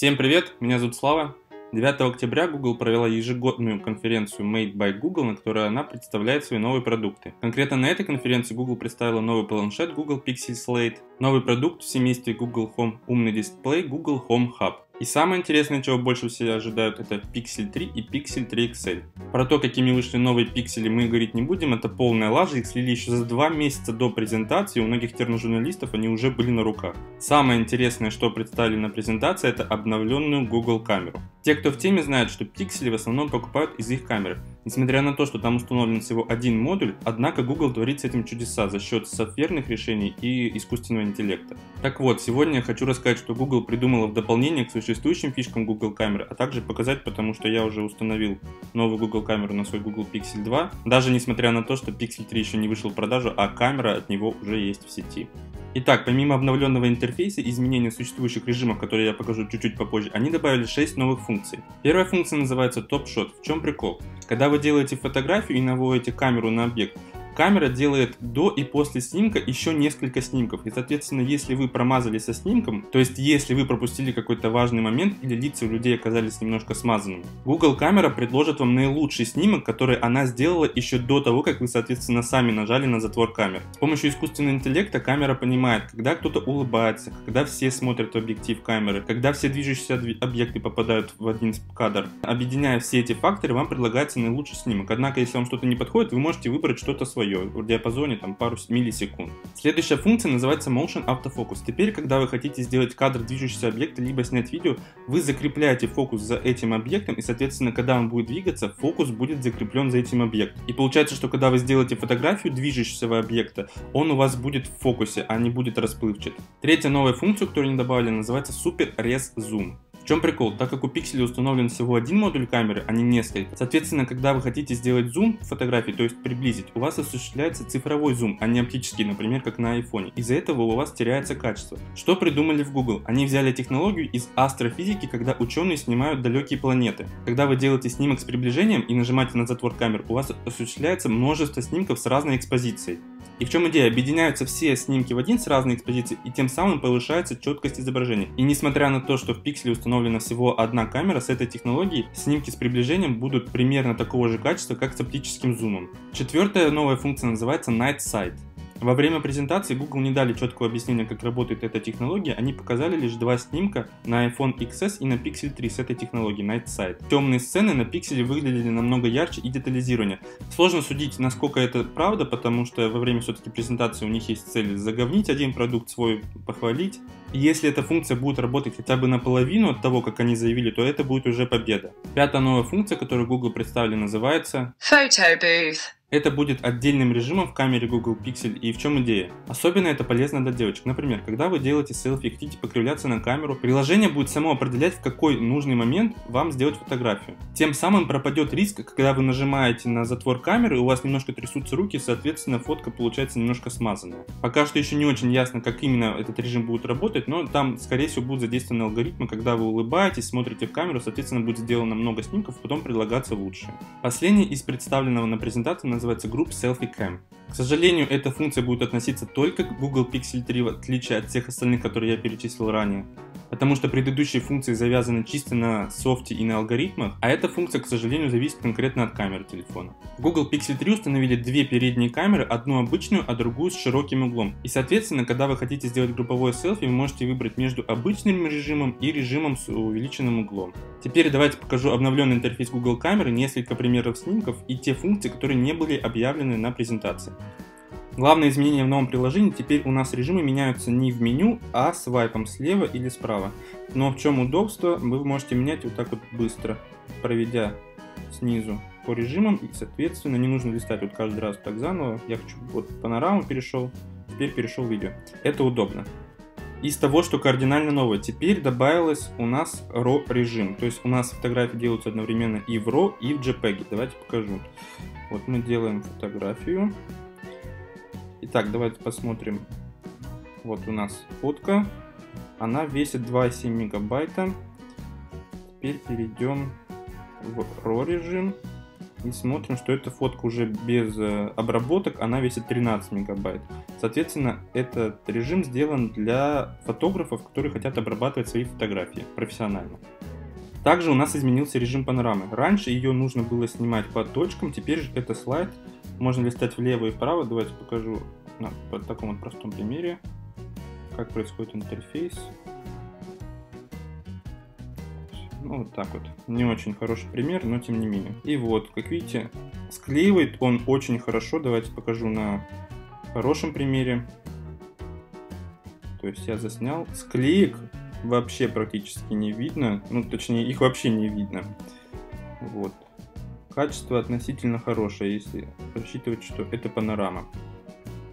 Всем привет, меня зовут Слава. 9 октября Google провела ежегодную конференцию Made by Google, на которой она представляет свои новые продукты. Конкретно на этой конференции Google представила новый планшет Google Pixel Slate, новый продукт в семействе Google Home умный дисплей Google Home Hub. И самое интересное, чего больше всего ожидают, это Pixel 3 и Pixel 3 XL. Про то, какими вышли новые пиксели, мы говорить не будем, это полная лажа, их слили еще за два месяца до презентации, у многих терможурналистов они уже были на руках. Самое интересное, что представили на презентации, это обновленную Google камеру. Те, кто в теме, знают, что пиксели в основном покупают из их камеры. Несмотря на то, что там установлен всего один модуль, однако Google творит с этим чудеса за счет софтверных решений и искусственного интеллекта. Так вот, сегодня я хочу рассказать, что Google придумала в дополнение к существующим фишкам Google камеры, а также показать, потому что я уже установил новую Google камеру на свой Google Pixel 2, даже несмотря на то, что Pixel 3 еще не вышел в продажу, а камера от него уже есть в сети. Итак, помимо обновленного интерфейса и изменения существующих режимов, которые я покажу чуть-чуть попозже, они добавили 6 новых функций. Первая функция называется Top Shot. В чем прикол? Когда вы делаете фотографию и наводите камеру на объект, камера делает до и после снимка еще несколько снимков. И, соответственно, если вы промазали со снимком, то есть если вы пропустили какой-то важный момент или лица у людей оказались немножко смазанными, Google камера предложит вам наилучший снимок, который она сделала еще до того, как вы, соответственно, сами нажали на затвор камеры. С помощью искусственного интеллекта камера понимает, когда кто-то улыбается, когда все смотрят в объектив камеры, когда все движущиеся объекты попадают в один кадр. Объединяя все эти факторы, вам предлагается наилучший снимок. Однако, если вам что-то не подходит, вы можете выбрать что-то свое свое в диапазоне там пару миллисекунд. Следующая функция называется Motion Autofocus. Теперь, когда вы хотите сделать кадр движущегося объекта, либо снять видео, вы закрепляете фокус за этим объектом, и, соответственно, когда он будет двигаться, фокус будет закреплен за этим объектом. И получается, что когда вы сделаете фотографию движущегося объекта, он у вас будет в фокусе, а не будет расплывчат. Третья новая функция, которую они добавили, называется Super Res Zoom. Чем прикол? Так как у пикселя установлен всего один модуль камеры, а не несколько, соответственно, когда вы хотите сделать зум фотографии, то есть приблизить, у вас осуществляется цифровой зум, а не оптический, например, как на iPhone. Из-за этого у вас теряется качество. Что придумали в Google? Они взяли технологию из астрофизики, когда ученые снимают далекие планеты. Когда вы делаете снимок с приближением и нажимаете на затвор камеры, у вас осуществляется множество снимков с разной экспозицией. И в чем идея? Объединяются все снимки в один с разной экспозиции, и тем самым повышается четкость изображения. И несмотря на то, что в пикселе установлена всего одна камера, с этой технологией снимки с приближением будут примерно такого же качества, как с оптическим зумом. Четвертая новая функция называется Night Sight. Во время презентации Google не дали четкого объяснения, как работает эта технология, они показали лишь два снимка на iPhone XS и на Pixel 3 с этой технологией Night Sight. Темные сцены на пикселе выглядели намного ярче и детализированнее. Сложно судить, насколько это правда, потому что во время все-таки презентации у них есть цель заговнить один продукт свой, похвалить. Если эта функция будет работать хотя бы наполовину от того, как они заявили, то это будет уже победа. Пятая новая функция, которую Google представили, называется Photo Booth. Это будет отдельным режимом в камере Google Pixel и в чем идея? Особенно это полезно для девочек. Например, когда вы делаете селфи и хотите покривляться на камеру, приложение будет само определять, в какой нужный момент вам сделать фотографию. Тем самым пропадет риск, когда вы нажимаете на затвор камеры, у вас немножко трясутся руки, соответственно фотка получается немножко смазанная. Пока что еще не очень ясно, как именно этот режим будет работать, но там скорее всего будут задействованы алгоритмы, когда вы улыбаетесь, смотрите в камеру, соответственно будет сделано много снимков, потом предлагаться лучше. Последний из представленного на презентации называется Group Selfie Cam. К сожалению, эта функция будет относиться только к Google Pixel 3, в отличие от всех остальных, которые я перечислил ранее потому что предыдущие функции завязаны чисто на софте и на алгоритмах, а эта функция, к сожалению, зависит конкретно от камеры телефона. В Google Pixel 3 установили две передние камеры, одну обычную, а другую с широким углом. И соответственно, когда вы хотите сделать групповое селфи, вы можете выбрать между обычным режимом и режимом с увеличенным углом. Теперь давайте покажу обновленный интерфейс Google камеры, несколько примеров снимков и те функции, которые не были объявлены на презентации. Главное изменение в новом приложении, теперь у нас режимы меняются не в меню, а свайпом слева или справа. Но в чем удобство, вы можете менять вот так вот быстро, проведя снизу по режимам, и соответственно не нужно листать вот каждый раз так заново. Я хочу вот панораму перешел, теперь перешел видео. Это удобно. Из того, что кардинально новое, теперь добавилось у нас RAW режим. То есть у нас фотографии делаются одновременно и в RAW, и в JPEG. Давайте покажу. Вот мы делаем фотографию. Итак, давайте посмотрим. Вот у нас фотка. Она весит 2,7 мегабайта. Теперь перейдем в RAW режим. и смотрим, что эта фотка уже без э, обработок, она весит 13 мегабайт. Соответственно, этот режим сделан для фотографов, которые хотят обрабатывать свои фотографии профессионально. Также у нас изменился режим панорамы. Раньше ее нужно было снимать по точкам, теперь же это слайд. Можно листать влево и вправо. Давайте покажу на вот таком вот простом примере, как происходит интерфейс. Ну, вот так вот. Не очень хороший пример, но тем не менее. И вот, как видите, склеивает он очень хорошо. Давайте покажу на хорошем примере. То есть я заснял. Склеек вообще практически не видно. Ну, точнее, их вообще не видно. Вот. Качество относительно хорошее, если рассчитывать, что это панорама.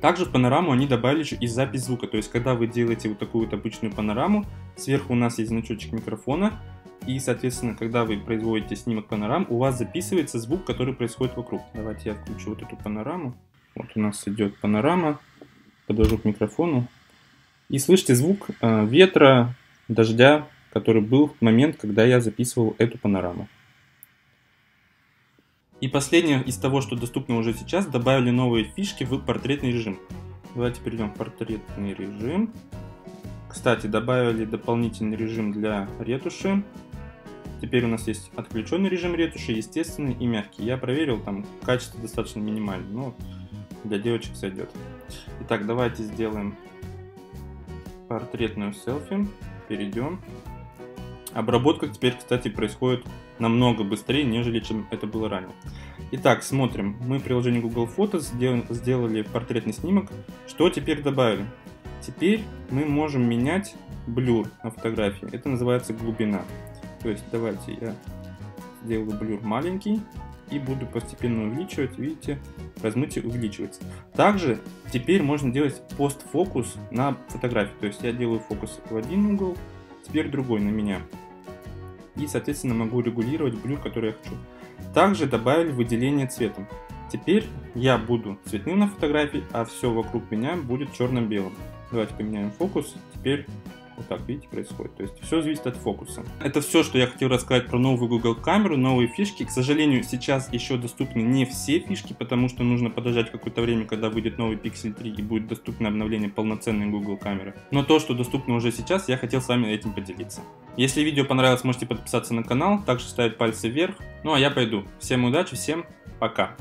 Также в панораму они добавили еще и запись звука. То есть, когда вы делаете вот такую вот обычную панораму, сверху у нас есть значочек микрофона, и, соответственно, когда вы производите снимок панорам, у вас записывается звук, который происходит вокруг. Давайте я включу вот эту панораму. Вот у нас идет панорама. Подложу к микрофону. И слышите звук э, ветра, дождя, который был в момент, когда я записывал эту панораму. И последнее из того, что доступно уже сейчас, добавили новые фишки в портретный режим. Давайте перейдем в портретный режим. Кстати, добавили дополнительный режим для ретуши. Теперь у нас есть отключенный режим ретуши, естественный и мягкий. Я проверил, там качество достаточно минимальное, но для девочек сойдет. Итак, давайте сделаем портретную селфи. Перейдем. Обработка теперь, кстати, происходит намного быстрее, нежели чем это было ранее. Итак, смотрим. Мы в приложении Google Photos сделали портретный снимок. Что теперь добавили? Теперь мы можем менять блюр на фотографии. Это называется глубина. То есть давайте я сделаю блюр маленький и буду постепенно увеличивать. Видите, размытие увеличивается. Также теперь можно делать постфокус на фотографии. То есть я делаю фокус в один угол, теперь другой на меня. И, соответственно, могу регулировать блюр, который я хочу. Также добавили выделение цветом. Теперь я буду цветным на фотографии, а все вокруг меня будет черно-белым. Давайте поменяем фокус. Теперь вот так, видите, происходит. То есть все зависит от фокуса. Это все, что я хотел рассказать про новую Google камеру, новые фишки. К сожалению, сейчас еще доступны не все фишки, потому что нужно подождать какое-то время, когда выйдет новый Pixel 3 и будет доступно обновление полноценной Google камеры. Но то, что доступно уже сейчас, я хотел с вами этим поделиться. Если видео понравилось, можете подписаться на канал, также ставить пальцы вверх. Ну а я пойду. Всем удачи, всем пока.